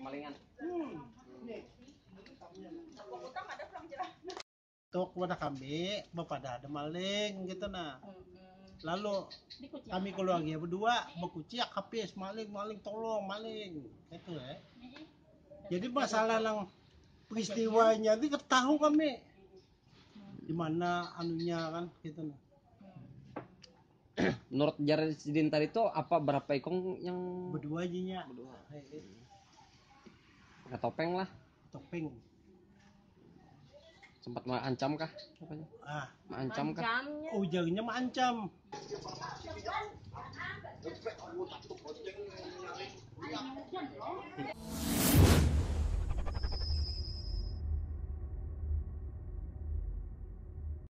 Malingan. Tok pada kami, bapak dah ada maling gitu nah. Lalu kami keluarga berdua berkuciak habis maling maling tolong maling gitu ya. Jadi masalah lang peristiwanya itu tahu kami di mana anunya kan gitu nah. Menurut Jaredin tadi tuh apa berapa ikong yang Berdua aja berdua? Eh, eh, Nggak topeng lah. topeng. Sempat mengancam kah? Apanya? Ah, Mengancam kah? Jamnya. ujungnya mengancam.